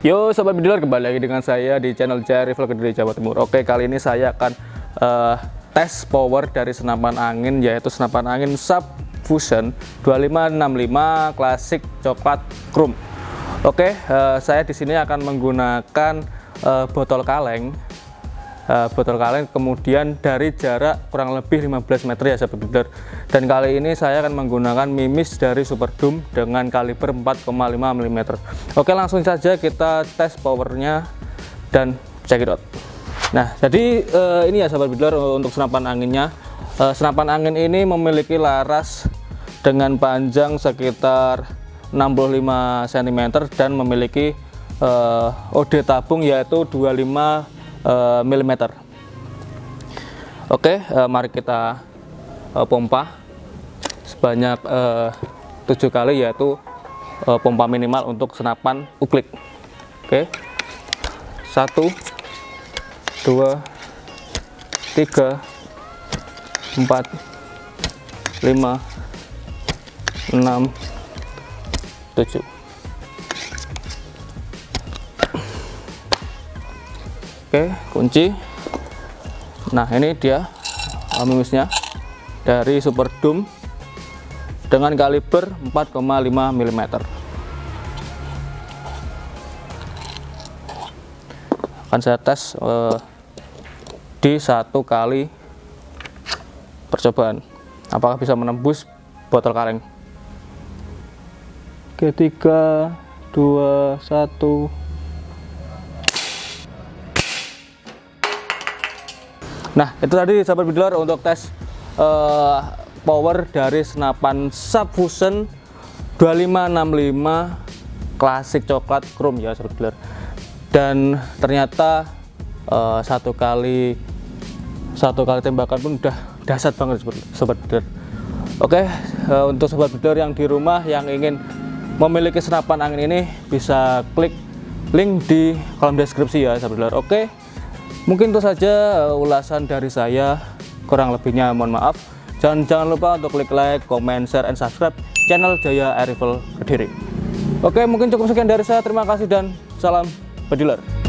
Yo sobat bediler kembali lagi dengan saya di channel Jaya Rival Kediri Jawa Timur. Oke kali ini saya akan uh, tes power dari senapan angin yaitu senapan angin Sub Fusion 2565 klasik coklat chrome. Oke uh, saya di sini akan menggunakan uh, botol kaleng uh, botol kaleng kemudian dari jarak kurang lebih 15 meter ya sahabat builder dan kali ini saya akan menggunakan mimis dari Super Doom dengan kaliber 4,5 mm oke langsung saja kita tes powernya dan check it out. Nah jadi uh, ini ya sahabat builder untuk senapan anginnya. Uh, senapan angin ini memiliki laras dengan panjang sekitar 65 cm dan memiliki uh, OD tabung yaitu 25 uh, mm. Oke, uh, mari kita uh, pompa sebanyak tujuh kali yaitu pompa minimal untuk senapan uklik. Oke, satu, dua, tiga, empat, lima, enam, tujuh. Oke kunci. Nah ini dia minusnya dari Super Doom dengan kaliber 4,5 mm akan saya tes uh, di satu kali percobaan. Apakah bisa menembus botol kaleng? Ketiga dua satu Nah, itu tadi sahabat bidler untuk tes uh, power dari senapan Subfusion 2565 klasik coklat chrome ya sahabat bidler. Dan ternyata uh, satu kali satu kali tembakan pun udah dasar banget sobat bidler. Oke, uh, untuk sobat bidler yang di rumah yang ingin memiliki senapan angin ini bisa klik link di kolom deskripsi ya sahabat bidler. Oke. Mungkin itu saja uh, ulasan dari saya. Kurang lebihnya mohon maaf. Jangan jangan lupa untuk klik like, comment, share, and subscribe channel Jaya Air Rifle Kediri. Oke, mungkin cukup sekian dari saya. Terima kasih dan salam bediler.